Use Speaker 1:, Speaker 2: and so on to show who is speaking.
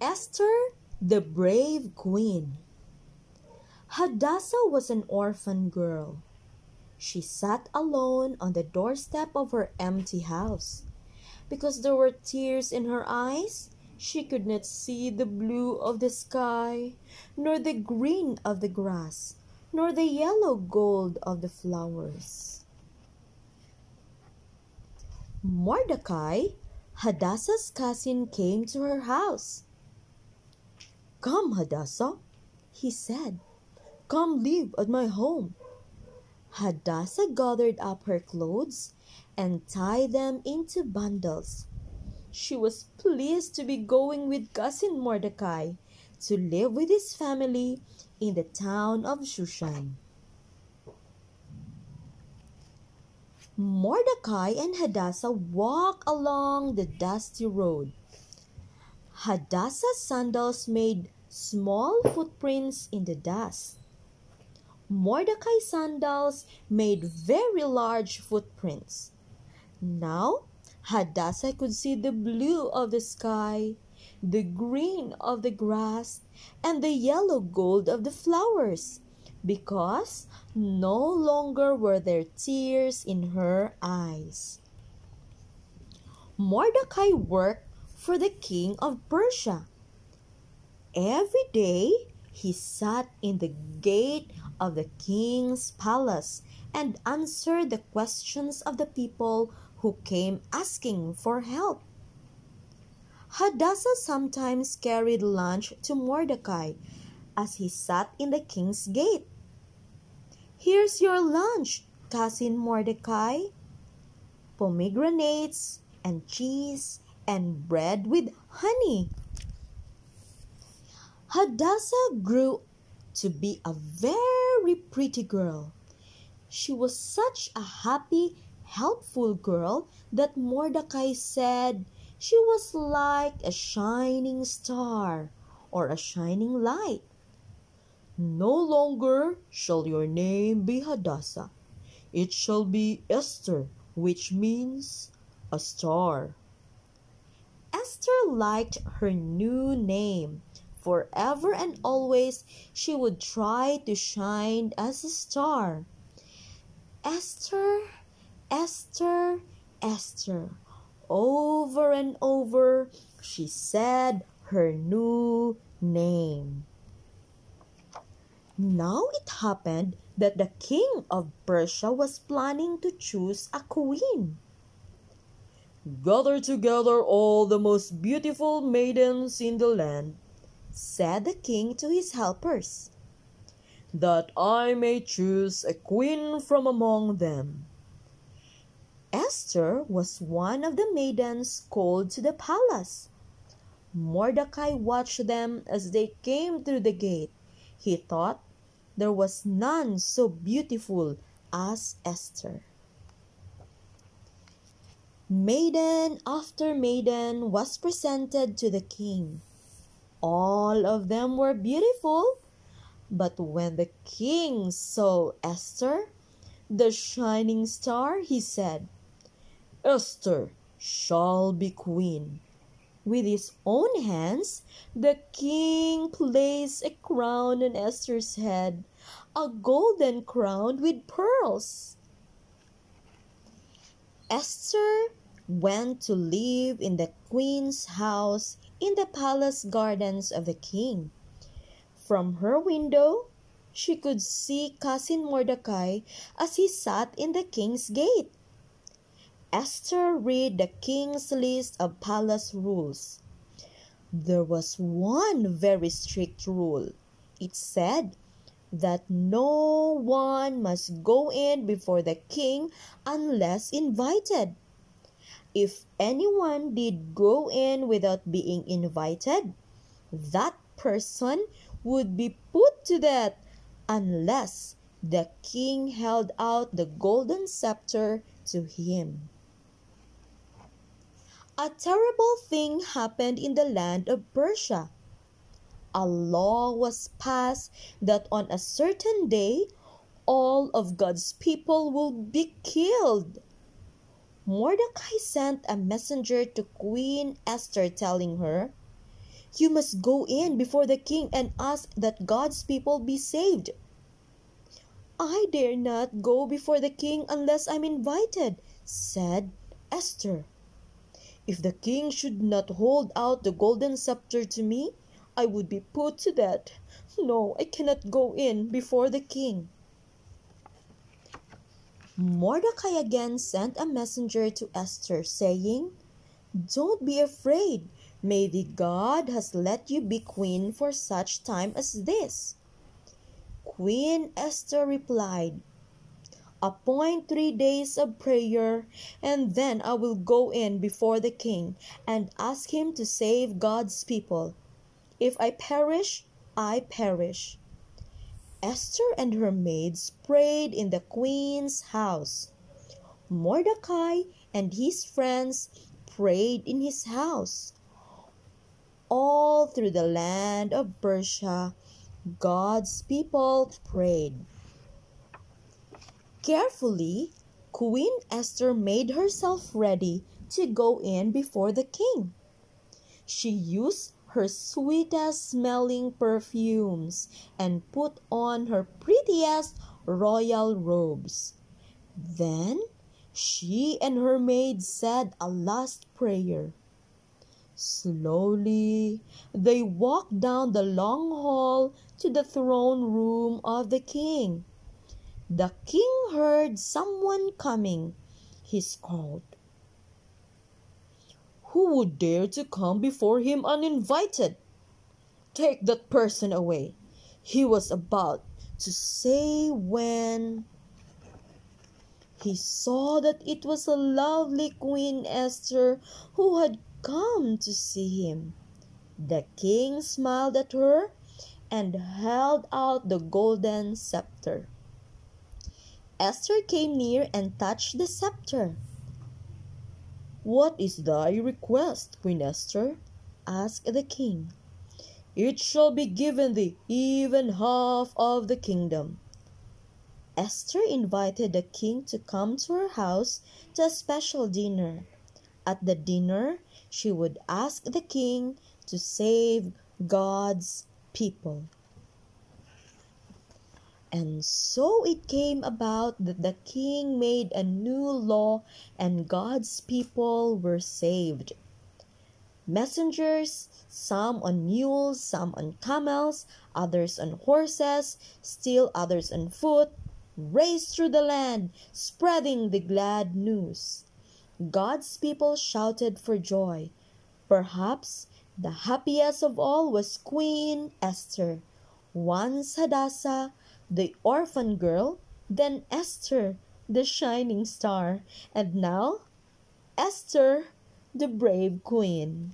Speaker 1: Esther, the brave queen. Hadassah was an orphan girl. She sat alone on the doorstep of her empty house. Because there were tears in her eyes, she could not see the blue of the sky, nor the green of the grass, nor the yellow gold of the flowers. Mordecai, Hadassah's cousin, came to her house. Come, Hadassah, he said. Come live at my home. Hadassah gathered up her clothes and tied them into bundles. She was pleased to be going with cousin Mordecai to live with his family in the town of Shushan. Mordecai and Hadassah walked along the dusty road. Hadassah's sandals made small footprints in the dust. Mordecai's sandals made very large footprints. Now Hadassah could see the blue of the sky, the green of the grass, and the yellow gold of the flowers because no longer were there tears in her eyes. Mordecai worked for the king of Persia. Every day he sat in the gate of the king's palace and answered the questions of the people who came asking for help. Hadassah sometimes carried lunch to Mordecai as he sat in the king's gate. Here's your lunch, cousin Mordecai. Pomegranates and cheese and bread with honey. Hadassah grew to be a very pretty girl. She was such a happy, helpful girl that Mordecai said she was like a shining star or a shining light. No longer shall your name be Hadassah. It shall be Esther, which means a star. Esther liked her new name. Forever and always she would try to shine as a star. Esther, Esther, Esther. Over and over she said her new name. Now it happened that the king of Persia was planning to choose a queen. Gather together all the most beautiful maidens in the land, said the king to his helpers, that I may choose a queen from among them. Esther was one of the maidens called to the palace. Mordecai watched them as they came through the gate. He thought there was none so beautiful as Esther. Maiden after maiden was presented to the king. All of them were beautiful, but when the king saw Esther, the shining star, he said, Esther shall be queen. With his own hands, the king placed a crown on Esther's head a golden crown with pearls. Esther went to live in the queen's house in the palace gardens of the king. From her window, she could see cousin Mordecai as he sat in the king's gate. Esther read the king's list of palace rules. There was one very strict rule. It said that no one must go in before the king unless invited. If anyone did go in without being invited, that person would be put to death unless the king held out the golden scepter to him. A terrible thing happened in the land of Persia a law was passed that on a certain day all of God's people will be killed. Mordecai sent a messenger to Queen Esther telling her, You must go in before the king and ask that God's people be saved. I dare not go before the king unless I'm invited, said Esther. If the king should not hold out the golden scepter to me, I would be put to death. No, I cannot go in before the king. Mordecai again sent a messenger to Esther, saying, Don't be afraid. Maybe God has let you be queen for such time as this. Queen Esther replied, Appoint three days of prayer, and then I will go in before the king and ask him to save God's people. If I perish, I perish. Esther and her maids prayed in the queen's house. Mordecai and his friends prayed in his house. All through the land of Persia, God's people prayed. Carefully, Queen Esther made herself ready to go in before the king. She used her sweetest smelling perfumes and put on her prettiest royal robes. Then she and her maid said a last prayer. Slowly they walked down the long hall to the throne room of the king. The king heard someone coming. He called, who would dare to come before him uninvited? Take that person away. He was about to say when he saw that it was a lovely Queen Esther who had come to see him. The king smiled at her and held out the golden scepter. Esther came near and touched the scepter. What is thy request, Queen Esther? asked the king. It shall be given thee even half of the kingdom. Esther invited the king to come to her house to a special dinner. At the dinner, she would ask the king to save God's people. And so it came about that the king made a new law and God's people were saved. Messengers, some on mules, some on camels, others on horses, still others on foot, raced through the land, spreading the glad news. God's people shouted for joy. Perhaps the happiest of all was Queen Esther. Once Hadassah, the orphan girl, then Esther, the shining star, and now Esther, the brave queen.